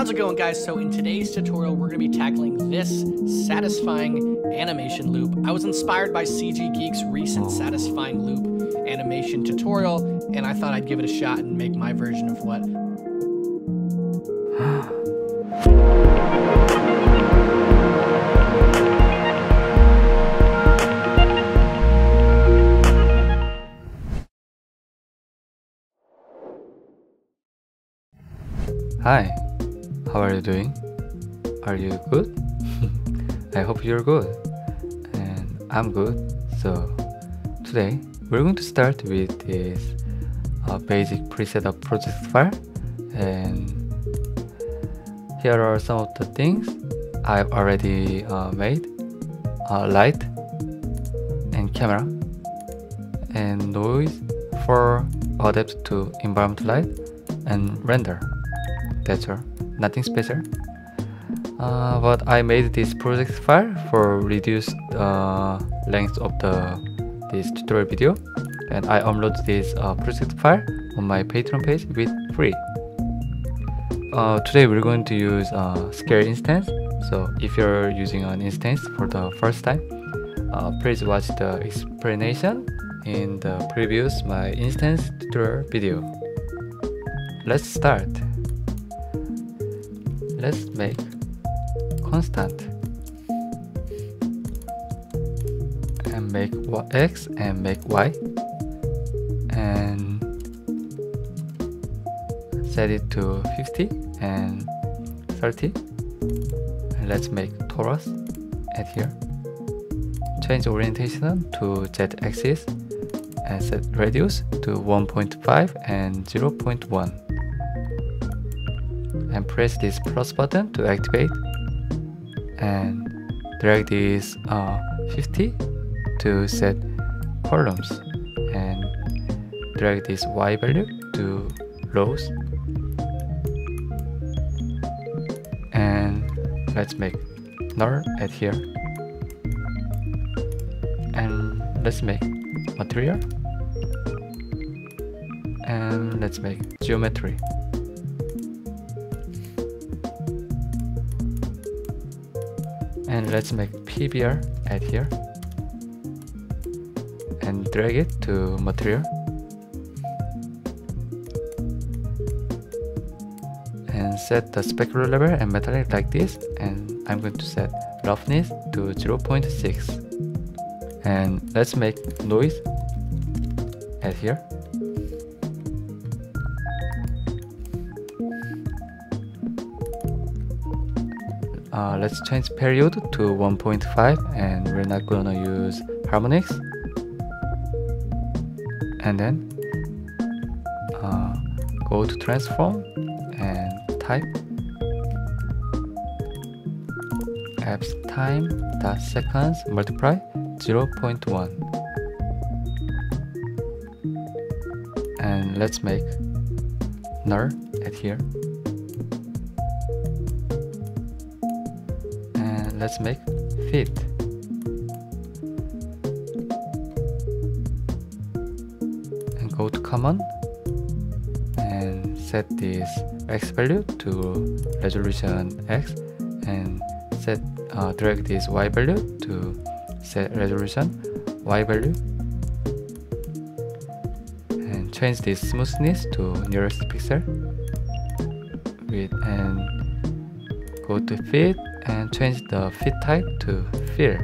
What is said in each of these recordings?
How's it going guys? So in today's tutorial we're going to be tackling this satisfying animation loop. I was inspired by CG Geek's recent satisfying loop animation tutorial and I thought I'd give it a shot and make my version of what Hi, how are you doing? Are you good? I hope you're good. And I'm good. So, today we're going to start with this uh, basic preset of project file. And here are some of the things I've already uh, made uh, light and camera and noise for adapt to environment light and render that's all nothing special uh, but I made this project file for reduce uh, length of the this tutorial video. And I upload this uh, project file on my Patreon page with free. Uh, today we're going to use a scale instance. So if you're using an instance for the first time uh, please watch the explanation in the previous my instance tutorial video. Let's start let's make constant and make x and make y and set it to 50 and 30 and let's make torus at here. Change orientation to z-axis and set radius to 1.5 and 0.1 and press this plus button to activate. And drag this uh, 50 to set columns. And drag this y value to rows. And let's make null at here. And let's make material. And let's make geometry and let's make PBR add here. And drag it to material. And set the specular level and metallic like this. And I'm going to set roughness to 0.6 and let's make noise. Add here uh, let's change period to 1.5 and we're not gonna use harmonics. And then uh, go to transform and type. abs time dot seconds multiply 0.1 and let's make null at here let's make fit. And go to common and set this x value to resolution x and set uh, drag this y value to set resolution y value. And change this smoothness to nearest pixel. With and go to fit and change the fit type to fill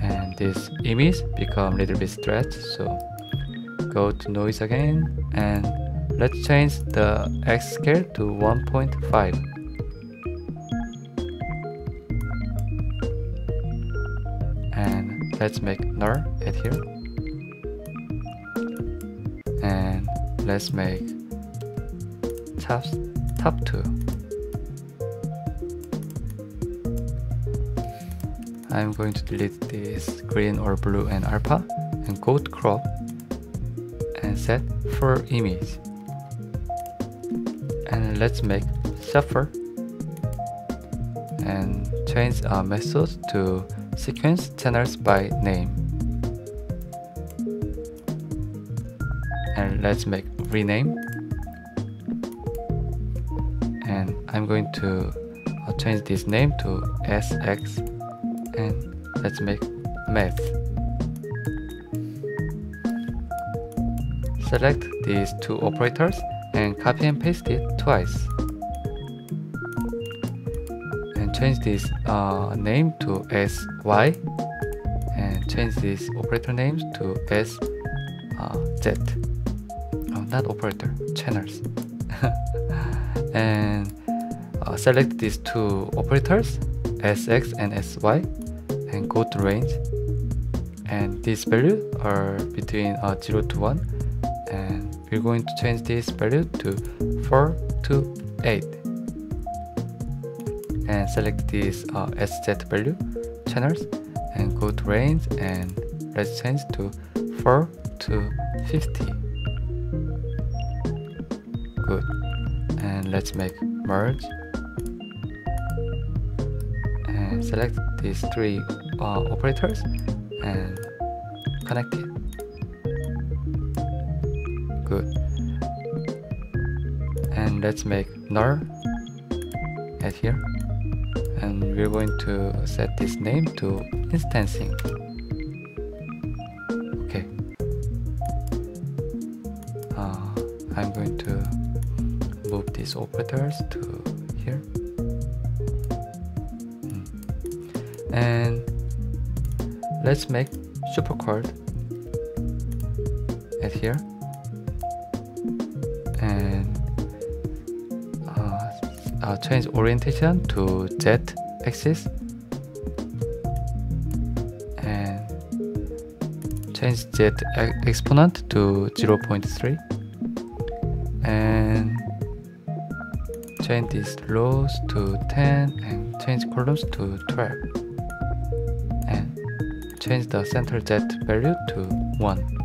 and this image become a little bit stretched so go to noise again. And let's change the x scale to 1.5 and let's make null at here. And let's make top top 2 I'm going to delete this green or blue and alpha and go to crop and set for image. And let's make shuffle and change our method to sequence channels by name. And let's make rename. And I'm going to change this name to sx and let's make math. Select these two operators and copy and paste it twice. And change this uh, name to sy and change these operator names to sz uh, oh, not operator channels. And uh, select these two operators sx and sy and go to range. And this value are between uh, 0 to 1 and we're going to change this value to 4 to 8 and select this uh, SZ value channels and go to range. And let's change to 4 to 50 good. And let's make merge select these three uh, operators and connect it. Good. And let's make null at here. And we're going to set this name to instancing. Okay. Uh, I'm going to move these operators to and let's make superquad at here. And uh, uh, change orientation to Z axis. And change Z exponent to 0.3 and change these rows to 10 and change columns to 12 and change the center Z value to 1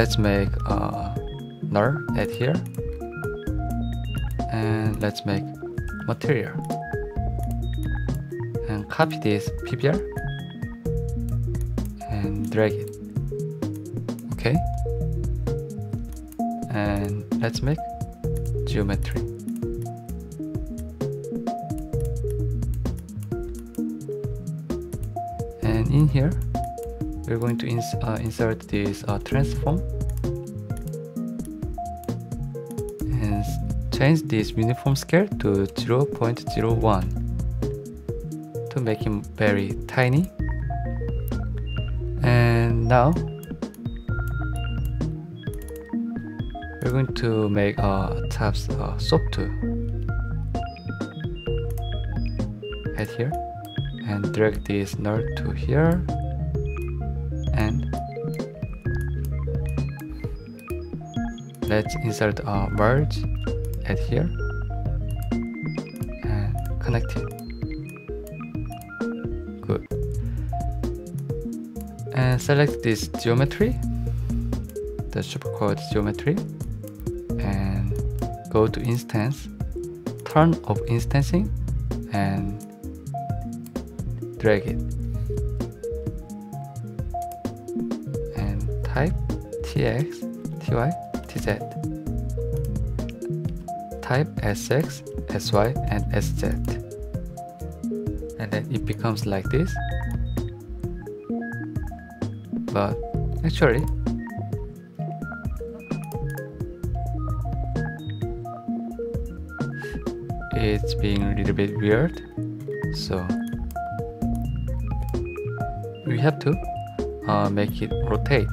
let's make a null at here. And let's make material. And copy this PBR and drag it. Okay. And let's make geometry and in here we're going to ins uh, insert this uh, transform. And change this uniform scale to 0.01 to make him very tiny. And now we're going to make a uh, tabs uh, soft add here and drag this node to here. And let's insert a merge at here. And connect it. Good. And select this geometry the superquad geometry and go to instance turn of instancing and drag it and type tx, ty, tz. Type sx, sy, and sz. And then it becomes like this. But actually, it's being a little bit weird. So we have to uh, make it rotate.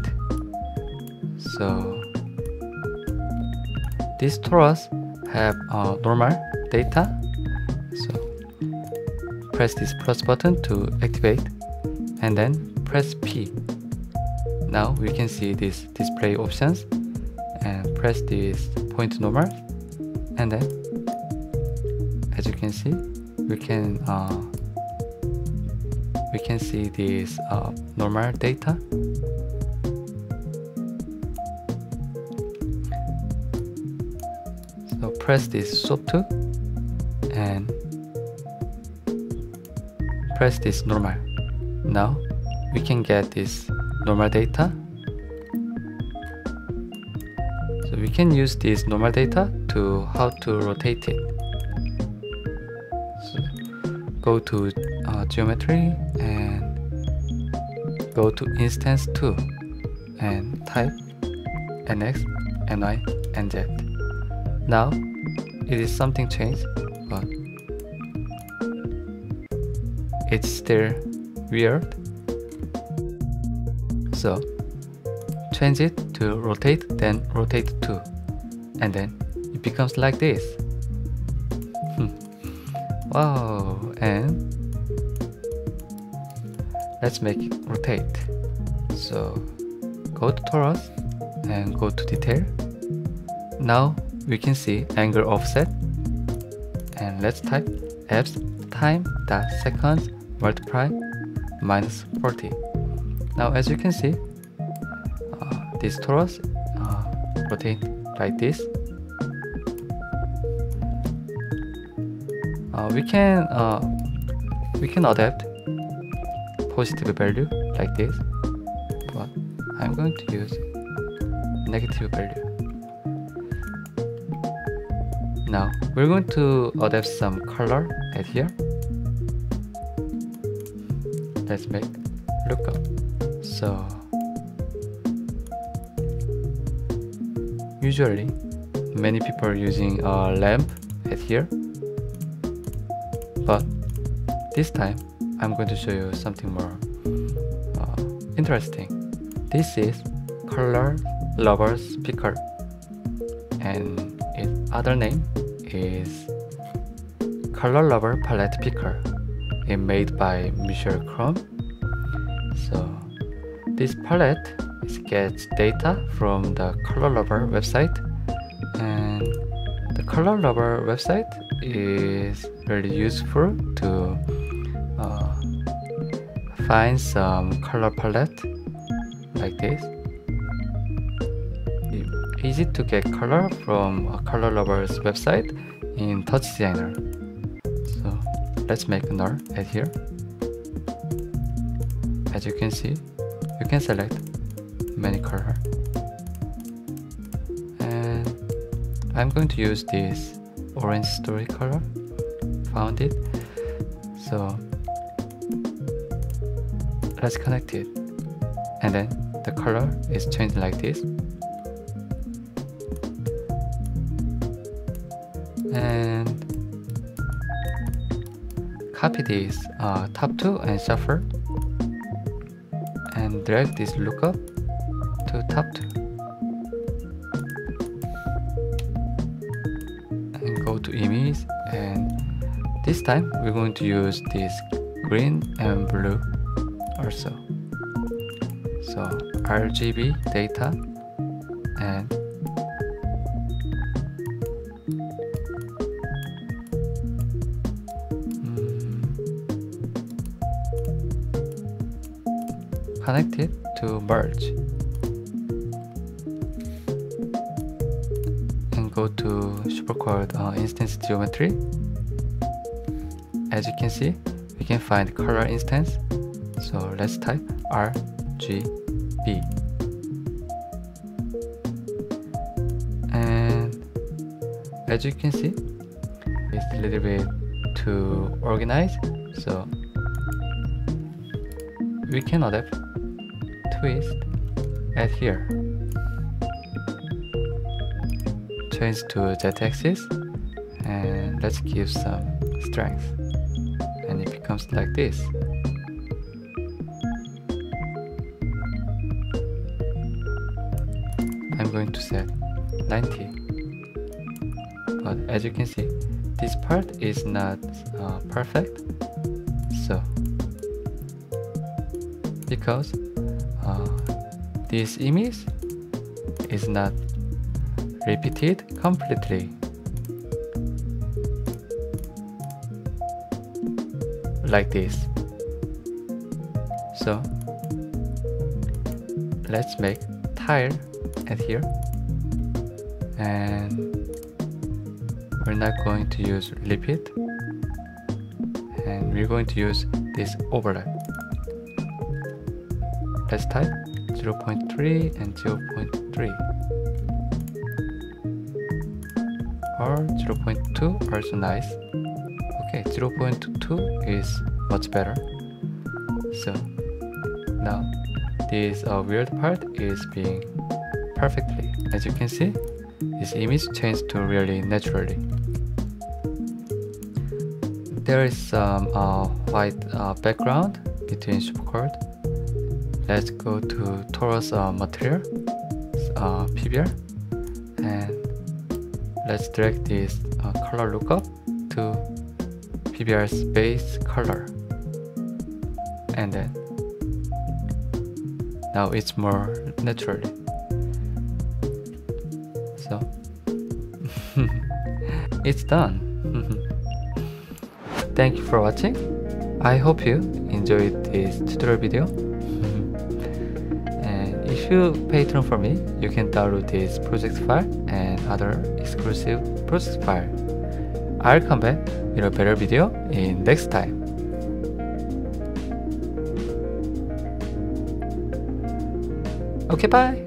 So these torus have uh, normal data. So press this plus button to activate and then press P. Now we can see these display options and press this point normal. And then as you can see we can uh, we can see this uh, normal data So press this soft and press this normal. Now we can get this normal data So we can use this normal data to how to rotate it. So go to geometry and go to instance 2 and type nx, ny, nz. Now it is something changed, but it's still weird. So change it to rotate, then rotate 2, and then it becomes like this. Wow, and let's make rotate. So go to torus and go to detail. Now we can see angle offset and let's type f time dot seconds multiply minus 40 now as you can see uh, this torus uh, rotate like this uh, we can uh, we can adapt positive value like this but I'm going to use negative value now we're going to adapt some color at here. Let's make lookup. So usually many people are using a ramp at here. But this time I'm going to show you something more uh, interesting. This is color lovers picker and its other name is Color Lover Palette Picker. It's made by Michel Chrome. So this palette gets data from the Color Lover website and the Color Lover website is really useful to find some um, color palette like this. Easy to get color from a color lover's website in touch designer. So let's make a null add here. As you can see you can select many color. And I'm going to use this orange story color found it. So let's connect it and then the color is changed like this. And copy this uh, top 2 and shuffle. And drag this lookup to top 2 and go to image and this time we're going to use this green and blue also so RGB data and connect it to merge. And go to superquad uh, instance geometry. As you can see we can find color instance let's type RGB and as you can see it's a little bit too organized so we can adapt twist add here. Change to z-axis and let's give some strength. And it becomes like this I'm going to set 90 but as you can see this part is not uh, perfect so because uh, this image is not repeated completely. Like this. So let's make tile at here. And we're not going to use repeat and we're going to use this overlap. Let's type 0.3 and 0.3 or 0.2 also nice. Okay 0.2 is much better. So now this uh, weird part is being perfectly. As you can see this image changed to really naturally. There is some uh, white uh, background between superquad let's go to Torus uh, material uh, PBR and let's drag this uh, color lookup to PBR's base color. And then now it's more naturally so it's done thank you for watching I hope you enjoyed this tutorial video and if you patron for me, you can download this project file and other exclusive project file. I'll come back with a better video in next time. Okay, bye!